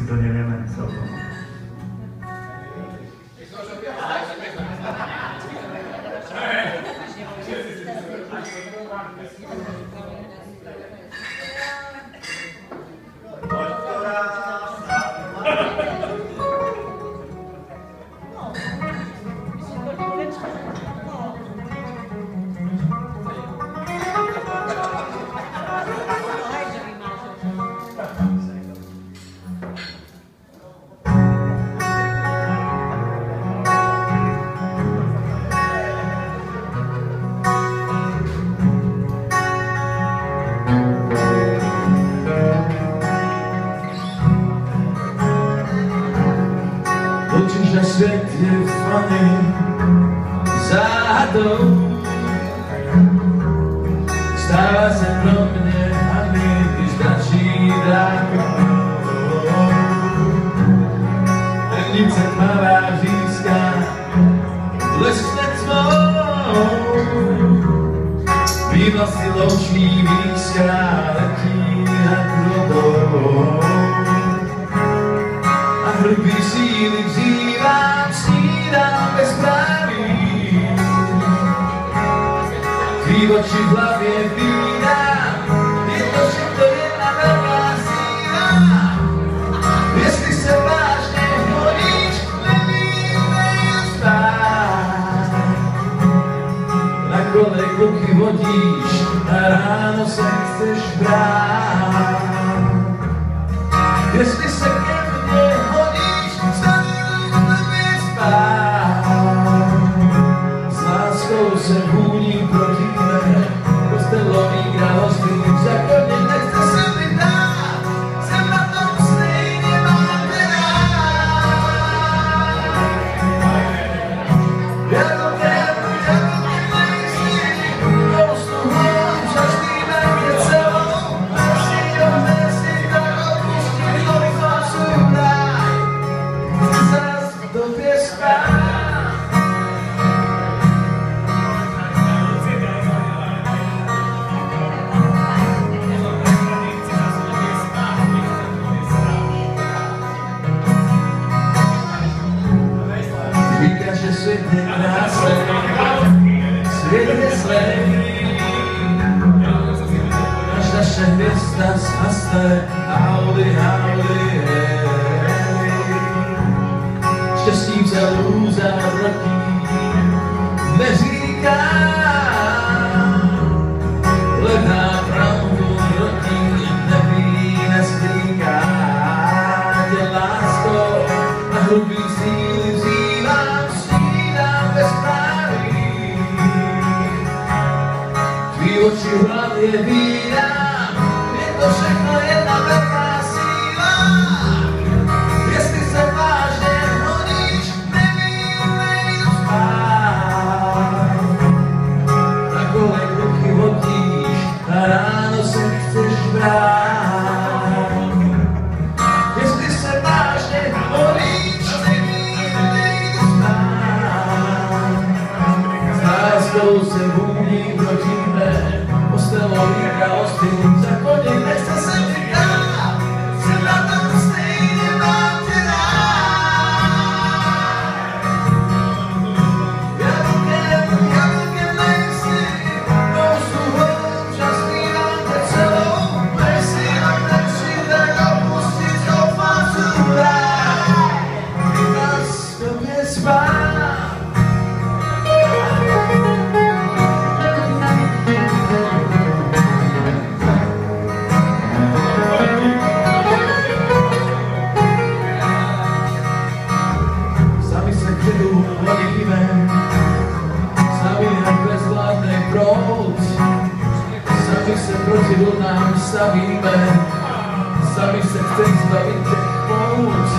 cyganianiem sobą. že svět je fany záhadou. Stává se pro mě hany, když dačí dálka. Hrnice tmavá řízká, lesne tmou. Víno si loučí víno, viva de la bebida e tô chutando é na minha vacina. Esse selvagem político delírio está Na colego que vou diz Para não ser que se esperar Esse que se quer sit and I say, sit this way. Nasz. contigo ciudad de vida, viento. yıl nam sabimbe Sabi seksek sabi tek boğulur